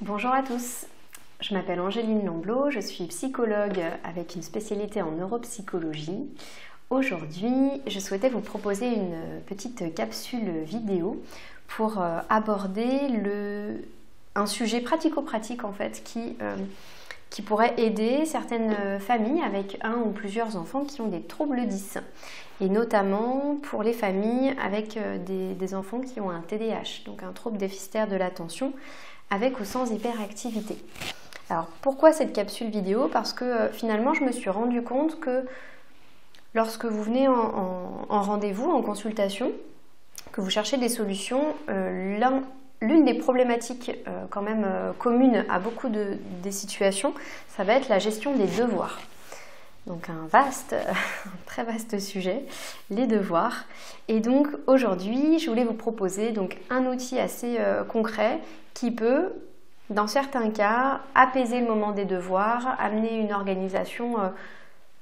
Bonjour à tous, je m'appelle Angéline Lamblot, je suis psychologue avec une spécialité en neuropsychologie. Aujourd'hui, je souhaitais vous proposer une petite capsule vidéo pour euh, aborder le, un sujet pratico-pratique en fait qui, euh, qui pourrait aider certaines familles avec un ou plusieurs enfants qui ont des troubles 10 et notamment pour les familles avec euh, des, des enfants qui ont un TDAH, donc un trouble déficitaire de l'attention avec ou sans hyperactivité. Alors pourquoi cette capsule vidéo? Parce que euh, finalement je me suis rendu compte que lorsque vous venez en, rendez-vous, en consultation, que vous cherchez des solutions, euh, l'une des problématiques euh, quand même communes à beaucoup de, des situations, ça va être la gestion des devoirs. Donc un vaste, très vaste sujet, les devoirs. Et donc aujourd'hui, je voulais vous proposer donc un outil assez concret qui peut, dans certains cas, apaiser le moment des devoirs, amener une organisation euh,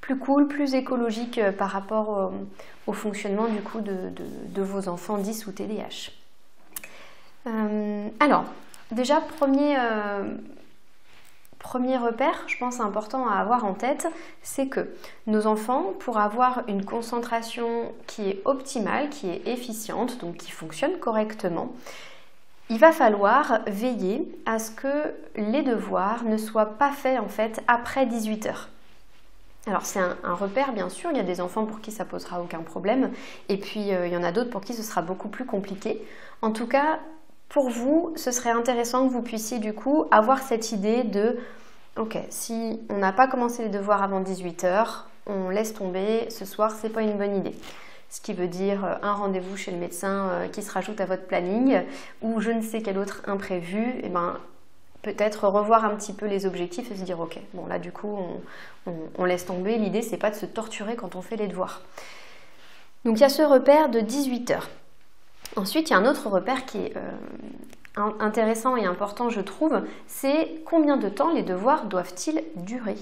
plus cool, plus écologique euh, par rapport euh, au fonctionnement du coup de, vos enfants 10 ou TDAH. alors, déjà, premier, premier repère, je pense important à avoir en tête, c'est que nos enfants, pour avoir une concentration qui est optimale, qui est efficiente, donc qui fonctionne correctement, il va falloir veiller à ce que les devoirs ne soient pas faits en fait après 18 heures. Alors c'est un, repère bien sûr, il y a des enfants pour qui ça posera aucun problème et puis euh, il y en a d'autres pour qui ce sera beaucoup plus compliqué. En tout cas, pour vous, ce serait intéressant que vous puissiez du coup avoir cette idée de ok, si on n'a pas commencé les devoirs avant 18 heures, on laisse tomber, ce soir c'est pas une bonne idée ce qui veut dire euh, un rendez-vous chez le médecin euh, qui se rajoute à votre planning ou je ne sais quel autre imprévu, et eh ben, peut-être revoir un petit peu les objectifs et se dire ok, bon là du coup on, laisse tomber, l'idée c'est pas de se torturer quand on fait les devoirs. Donc il y a ce repère de 18 heures. Ensuite il y a un autre repère qui est euh, intéressant et important je trouve, c'est combien de temps les devoirs doivent-ils durer?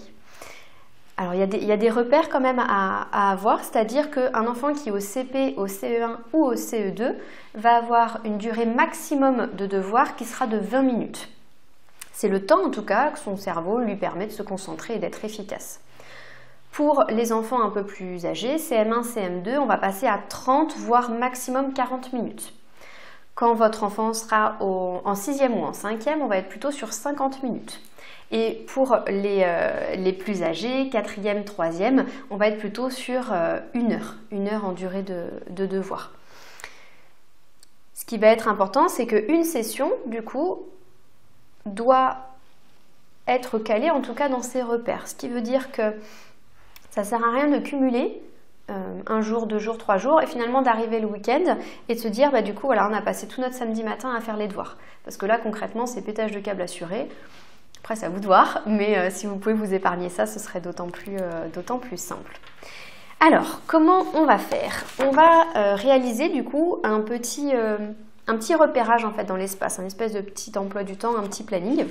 Alors il y, a des, repères quand même à, avoir, c'est-à-dire qu'un enfant qui est au CP, au CE1 ou au CE2 va avoir une durée maximum de devoir qui sera de 20 minutes. C'est le temps en tout cas que son cerveau lui permet de se concentrer et d'être efficace. Pour les enfants un peu plus âgés, CM1, CM2, on va passer à 30 voire maximum 40 minutes. Quand votre enfant sera en 6e ou en 5e, on va être plutôt sur 50 minutes. Et pour les, euh, plus âgés, quatrième, troisième, on va être plutôt sur euh, une heure, une heure en durée de, devoir. Ce qui va être important, c'est qu'une session, du coup, doit être calée, en tout cas dans ses repères. Ce qui veut dire que ça sert à rien de cumuler euh, un jour, deux jours, trois jours, et finalement d'arriver le week-end et de se dire, bah, du coup, voilà, on a passé tout notre samedi matin à faire les devoirs. Parce que là, concrètement, c'est pétage de câble assuré. Après, c'est à vous de voir, mais euh, si vous pouvez vous épargner ça, ce serait d'autant plus, euh, simple. Alors, comment on va faire? On va réaliser du coup un petit, un petit repérage en fait dans l'espace, un espèce de petit emploi du temps, un petit planning.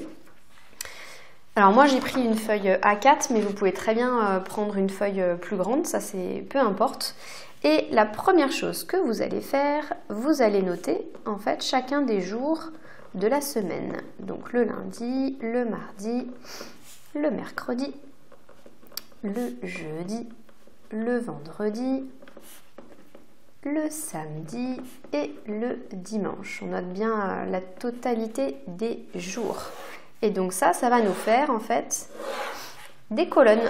Alors moi j'ai pris une feuille A4, mais vous pouvez très bien prendre une feuille plus grande, ça c'est peu importe. Et la première chose que vous allez faire, vous allez noter en fait chacun des jours de la semaine. Donc le lundi, le mardi, le mercredi, le jeudi, le vendredi, le samedi et le dimanche. On note bien euh, la totalité des jours. Et donc ça, ça va nous faire en fait des colonnes.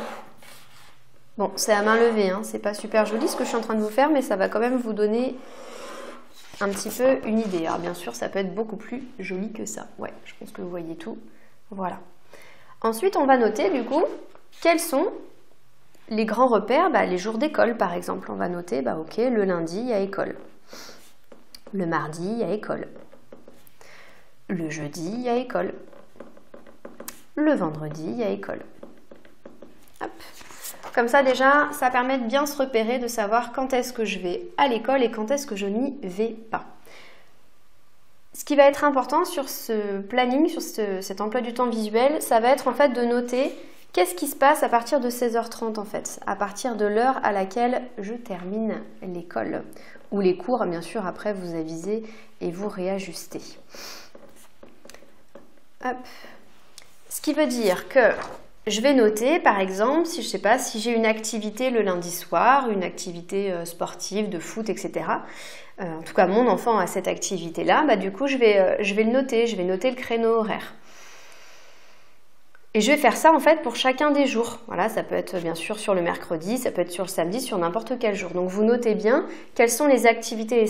Bon, c'est à main levée, hein. c'est pas super joli ce que je suis en train de vous faire, mais ça va quand même vous donner un petit peu une idée. Alors bien sûr, ça peut être beaucoup plus joli que ça. Ouais, je pense que vous voyez tout. Voilà. Ensuite, on va noter du coup quels sont les grands repères, bah, les jours d'école par exemple. On va noter, bah, ok, le lundi, il y a école. Le mardi, il y a école. Le jeudi, il y a école. Le vendredi, il y école. Hop. Comme ça déjà, ça permet de bien se repérer, de savoir quand est-ce que je vais à l'école et quand est-ce que je n'y vais pas. Ce qui va être important sur ce planning, sur cet emploi du temps visuel, ça va être en fait de noter qu'est-ce qui se passe à partir de 16h30 en fait, à partir de l'heure à laquelle je termine l'école. Ou les cours, bien sûr, après vous avisez et vous réajustez. Ce qui veut dire que je vais noter, par exemple, si je sais pas, si j'ai une activité le lundi soir, une activité euh, sportive, de foot, etc. Euh, en tout cas, mon enfant a cette activité-là, bah, du coup, je vais, euh, je vais le noter, je vais noter le créneau horaire. Et je vais faire ça en fait pour chacun des jours. Voilà, ça peut être bien sûr sur le mercredi, ça peut être sur le samedi, sur n'importe quel jour. Donc vous notez bien quelles sont les activités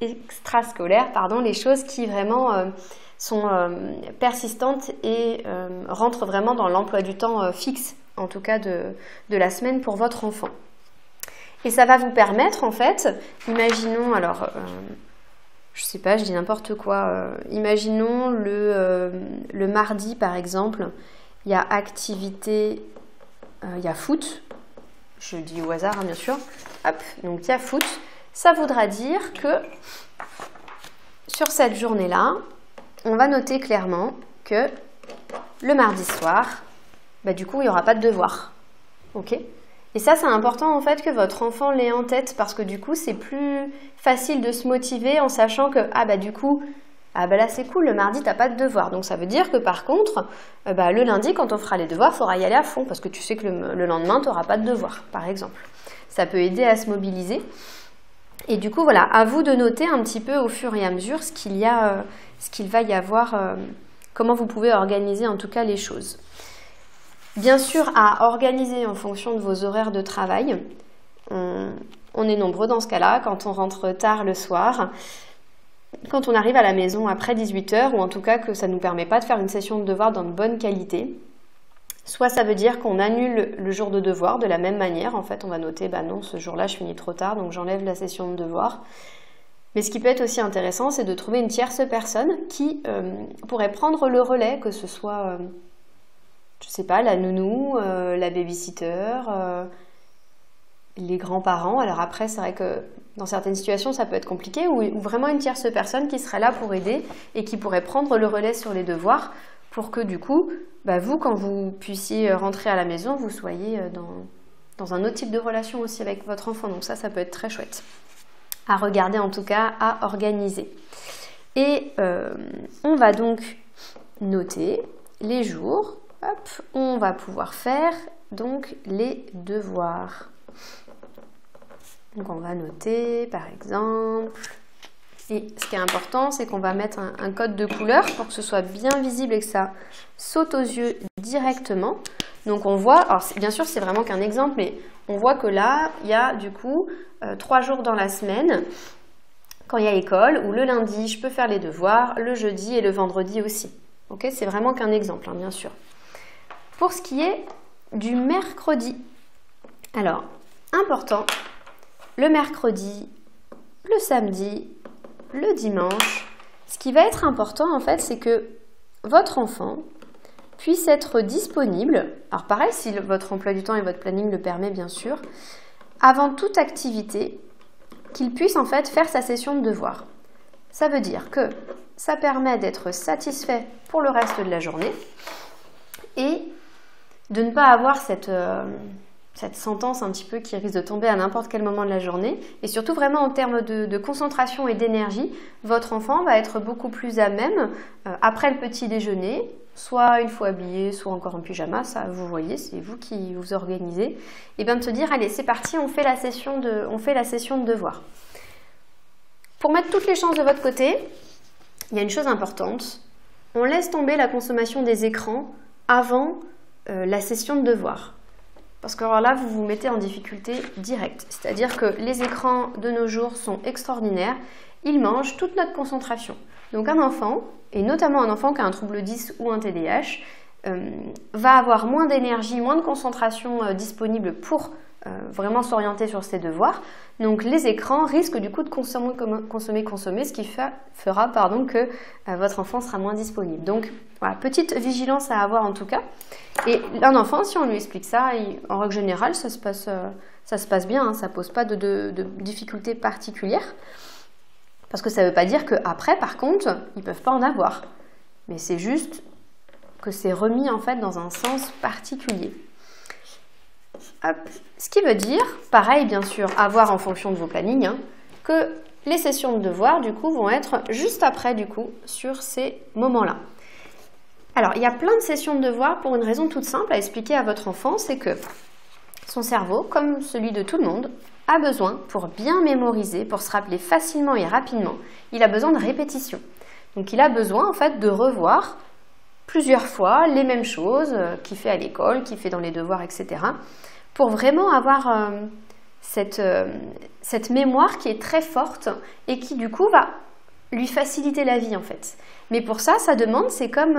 extrascolaires, pardon, les choses qui vraiment sont euh, persistantes et euh, rentrent vraiment dans l'emploi du temps euh, fixe, en tout cas de, la semaine pour votre enfant. Et ça va vous permettre, en fait, imaginons, alors, je sais pas, je dis n'importe quoi, imaginons le, le, mardi, par exemple, il y a activité, il y a foot, je dis au hasard, hein, bien sûr, hop, donc il y a foot, ça voudra dire que sur cette journée-là, on va noter clairement que le mardi soir, bah, du coup, il n'y aura pas de devoir. Ok? Et ça, c'est important en fait que votre enfant l'ait en tête parce que du coup, c'est plus facile de se motiver en sachant que, ah bah du coup, ah bah là c'est cool, le mardi t'as pas de devoir. Donc ça veut dire que par contre, euh, bah, le lundi quand on fera les devoirs, il faudra y aller à fond parce que tu sais que le, le lendemain tu n'auras pas de devoir, par exemple. Ça peut aider à se mobiliser. Et du coup, voilà, à vous de noter un petit peu au fur et à mesure ce qu'il euh, va y avoir, euh, comment vous pouvez organiser en tout cas les choses. Bien sûr, à organiser en fonction de vos horaires de travail. On, est nombreux dans ce cas-là, quand on rentre tard le soir, quand on arrive à la maison après 18h, ou en tout cas que ça ne nous permet pas de faire une session de devoir dans de bonne qualité. Soit ça veut dire qu'on annule le jour de devoir de la même manière. En fait, on va noter, bah non, ce jour-là, je finis trop tard, donc j'enlève la session de devoir. Mais ce qui peut être aussi intéressant, c'est de trouver une tierce personne qui euh, pourrait prendre le relais, que ce soit, je euh, je sais pas, la nounou, euh, la babysitter, les grands-parents. Alors après, c'est vrai que dans certaines situations, ça peut être compliqué, ou, vraiment une tierce personne qui serait là pour aider et qui pourrait prendre le relais sur les devoirs pour que du coup, bah, vous, quand vous puissiez rentrer à la maison, vous soyez euh, dans, un autre type de relation aussi avec votre enfant. Donc ça, ça peut être très chouette. À regarder en tout cas, à organiser. Et euh, on va donc noter les jours. Hop, on va pouvoir faire donc les devoirs. Donc on va noter par exemple et ce qui est important, c'est qu'on va mettre un, code de couleur pour que ce soit bien visible et que ça saute aux yeux directement. Donc on voit, alors bien sûr c'est vraiment qu'un exemple, mais on voit que là, il y a du coup euh, trois jours dans la semaine quand il y a école, où le lundi je peux faire les devoirs, le jeudi et le vendredi aussi. Ok, c'est vraiment qu'un exemple, hein, bien sûr. Pour ce qui est du mercredi, alors important, le mercredi, le samedi le dimanche, ce qui va être important en fait, c'est que votre enfant puisse être disponible, alors pareil si votre emploi du temps et votre planning le permet bien sûr, avant toute activité, qu'il puisse en fait faire sa session de devoir. Ça veut dire que ça permet d'être satisfait pour le reste de la journée et de ne pas avoir cette... Euh, cette sentence un petit peu qui risque de tomber à n'importe quel moment de la journée. Et surtout vraiment en termes de, concentration et d'énergie, votre enfant va être beaucoup plus à même, euh, après le petit déjeuner, soit une fois habillé, soit encore en pyjama, ça vous voyez, c'est vous qui vous organisez, et bien de se dire, allez c'est parti, on fait la session de, on fait la session de devoir. Pour mettre toutes les chances de votre côté, il y a une chose importante, on laisse tomber la consommation des écrans avant euh, la session de devoir. Parce que là, vous vous mettez en difficulté directe. C'est-à-dire que les écrans de nos jours sont extraordinaires. Ils mangent toute notre concentration. Donc un enfant, et notamment un enfant qui a un trouble 10 ou un TDAH, euh, va avoir moins d'énergie, moins de concentration euh, disponible pour vraiment s'orienter sur ses devoirs. Donc les écrans risquent du coup de consommer, consommer, consommer ce qui fera pardon, que euh, votre enfant sera moins disponible. Donc voilà, petite vigilance à avoir en tout cas. Et un enfant, si on lui explique ça, en règle générale, ça se passe, euh, ça se passe bien, hein, ça ne pose pas de, de, difficultés particulières. Parce que ça ne veut pas dire qu'après, par contre, ils ne peuvent pas en avoir. Mais c'est juste que c'est remis en fait dans un sens particulier. Ce qui veut dire, pareil bien sûr, à voir en fonction de vos plannings, hein, que les sessions de devoirs du coup vont être juste après du coup sur ces moments-là. Alors, il y a plein de sessions de devoirs pour une raison toute simple à expliquer à votre enfant, c'est que son cerveau, comme celui de tout le monde, a besoin, pour bien mémoriser, pour se rappeler facilement et rapidement, il a besoin de répétition. Donc il a besoin en fait de revoir plusieurs fois les mêmes choses euh, qu'il fait à l'école, qu'il fait dans les devoirs, etc. pour vraiment avoir euh, cette, euh, cette mémoire qui est très forte et qui du coup va lui faciliter la vie en fait. Mais pour ça, ça demande, c'est comme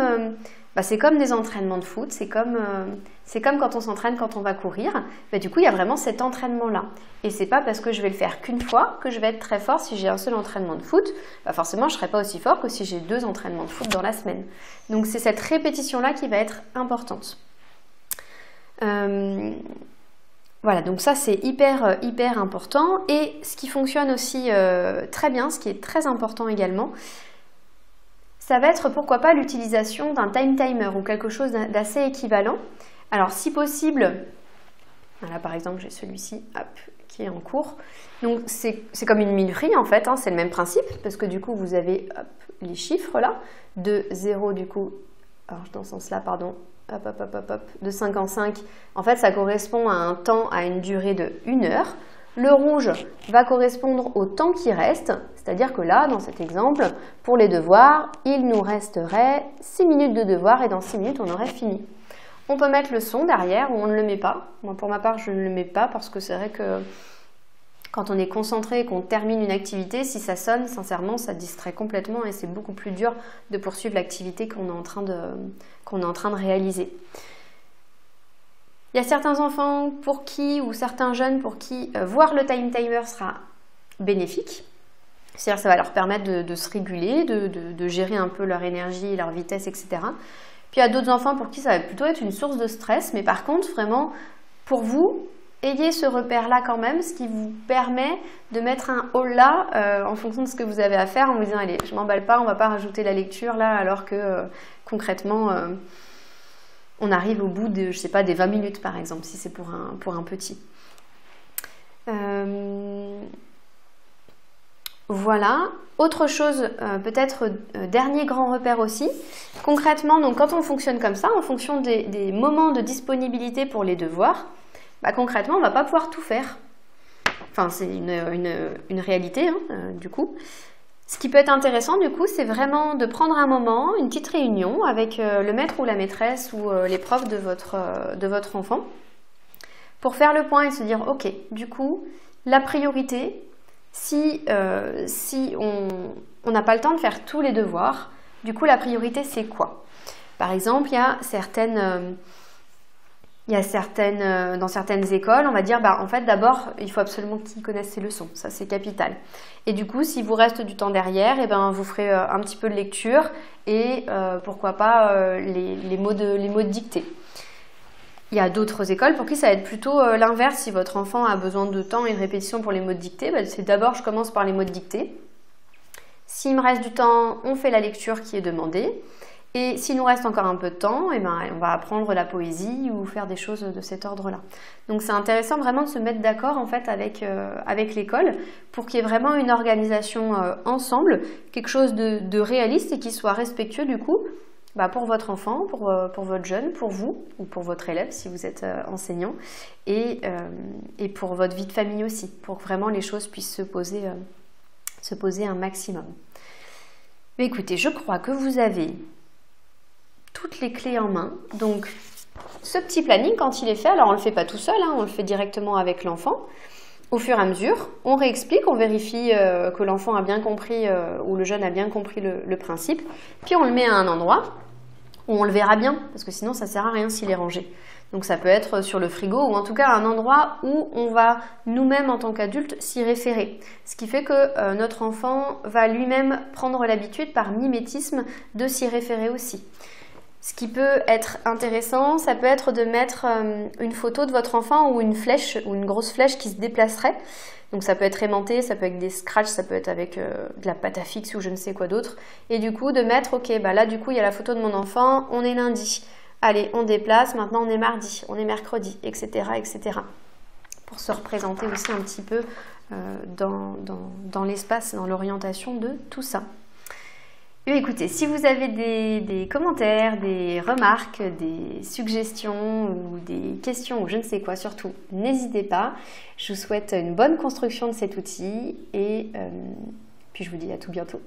bah, c'est comme des entraînements de foot, c'est comme, euh, comme quand on s'entraîne quand on va courir. Bah, du coup, il y a vraiment cet entraînement-là. Et c'est pas parce que je vais le faire qu'une fois que je vais être très fort si j'ai un seul entraînement de foot. Bah, forcément, je serai pas aussi fort que si j'ai deux entraînements de foot dans la semaine. Donc c'est cette répétition-là qui va être importante. Euh, voilà, donc ça c'est hyper euh, hyper important. Et ce qui fonctionne aussi très bien, ce qui est très important également, ça va être pourquoi pas l'utilisation d'un time timer ou quelque chose d'assez équivalent. Alors si possible, voilà par exemple j'ai celui-ci qui est en cours. Donc c'est comme une minuterie en fait, hein, c'est le même principe parce que du coup vous avez les chiffres là, de 0 du coup, alors dans ce sens là pardon, hop, hop, hop, hop, de 5 en 5, en fait ça correspond à un temps, à une durée de 1 heure. Le rouge va correspondre au temps qui reste, c'est-à-dire que là, dans cet exemple, pour les devoirs, il nous resterait 6 minutes de devoirs et dans 6 minutes, on aurait fini. On peut mettre le son derrière ou on ne le met pas. Moi, pour ma part, je ne le mets pas parce que c'est vrai que quand on est concentré et qu'on termine une activité, si ça sonne, sincèrement, ça distrait complètement et c'est beaucoup plus dur de poursuivre l'activité qu'on est, en train de, qu'on est en train de réaliser. Il y a certains enfants pour qui, ou certains jeunes pour qui, euh, voir le time timer sera bénéfique. C'est-à-dire ça va leur permettre de, se réguler, de, gérer un peu leur énergie, leur vitesse, etc. Puis il y a d'autres enfants pour qui ça va plutôt être une source de stress, mais par contre, vraiment, pour vous, ayez ce repère-là quand même, ce qui vous permet de mettre un haut là euh, en fonction de ce que vous avez à faire, en vous disant, allez, je m'emballe pas, on va pas rajouter la lecture là, alors que euh, concrètement on arrive au bout de, je sais pas, des 20 minutes par exemple, si c'est pour un, pour un petit. Euh, voilà. Autre chose, euh, peut-être euh, dernier grand repère aussi. Concrètement, donc quand on fonctionne comme ça, en fonction des, moments de disponibilité pour les devoirs, bah, concrètement, on ne va pas pouvoir tout faire. Enfin, c'est une, réalité, hein, du coup. Ce qui peut être intéressant du coup, c'est vraiment de prendre un moment, une petite réunion avec euh, le maître ou la maîtresse ou euh, les profs de votre, euh, enfant pour faire le point et se dire, ok, du coup, la priorité, si on n'a pas le temps de faire tous les devoirs, du coup, la priorité, c'est quoi? Par exemple, il y a certaines il y a certaines, euh, dans certaines écoles, on va dire, bah, en fait, d'abord, il faut absolument qu'ils connaissent ces leçons. Ça, c'est capital. Et du coup, s'il vous reste du temps derrière, eh ben, vous ferez euh, un petit peu de lecture et euh, pourquoi pas les, mots de, les mots de dictée. Il y a d'autres écoles pour qui ça va être plutôt l'inverse. Si votre enfant a besoin de temps et de répétition pour les mots de dictée, bah, c'est d'abord, je commence par les mots de dictée. S'il me reste du temps, on fait la lecture qui est demandée. Et s'il nous reste encore un peu de temps, eh ben, on va apprendre la poésie ou faire des choses de cet ordre-là. Donc c'est intéressant vraiment de se mettre d'accord en fait avec, euh, l'école pour qu'il y ait vraiment une organisation euh, ensemble, quelque chose de, réaliste et qui soit respectueux du coup bah, pour votre enfant, pour, euh, votre jeune, pour vous ou pour votre élève si vous êtes enseignant et, pour votre vie de famille aussi, pour que vraiment les choses puissent se poser, se poser un maximum. Écoutez, je crois que vous avez toutes les clés en main. Donc, ce petit planning, quand il est fait, alors on ne le fait pas tout seul, hein, on le fait directement avec l'enfant. Au fur et à mesure, on réexplique, on vérifie euh, que l'enfant a bien compris euh, ou le jeune a bien compris le, principe, puis on le met à un endroit où on le verra bien, parce que sinon ça sert à rien s'il est rangé. Donc ça peut être sur le frigo ou en tout cas un endroit où on va nous-mêmes en tant qu'adultes s'y référer. Ce qui fait que euh, notre enfant va lui-même prendre l'habitude par mimétisme de s'y référer aussi. Ce qui peut être intéressant, ça peut être de mettre euh, une photo de votre enfant ou une flèche ou une grosse flèche qui se déplacerait. Donc ça peut être aimanté, ça peut être des scratchs, ça peut être avec euh, de la pâte à fixe ou je ne sais quoi d'autre. Et du coup de mettre, ok, bah là du coup il y a la photo de mon enfant, on est lundi. Allez, on déplace, maintenant on est mardi, on est mercredi, etc. etc. Pour se représenter aussi un petit peu euh, dans, dans, dans l'espace, dans l'orientation de tout ça. Écoutez, si vous avez des, commentaires, des remarques, des suggestions ou des questions ou je ne sais quoi, surtout, n'hésitez pas. Je vous souhaite une bonne construction de cet outil et euh, puis je vous dis à tout bientôt.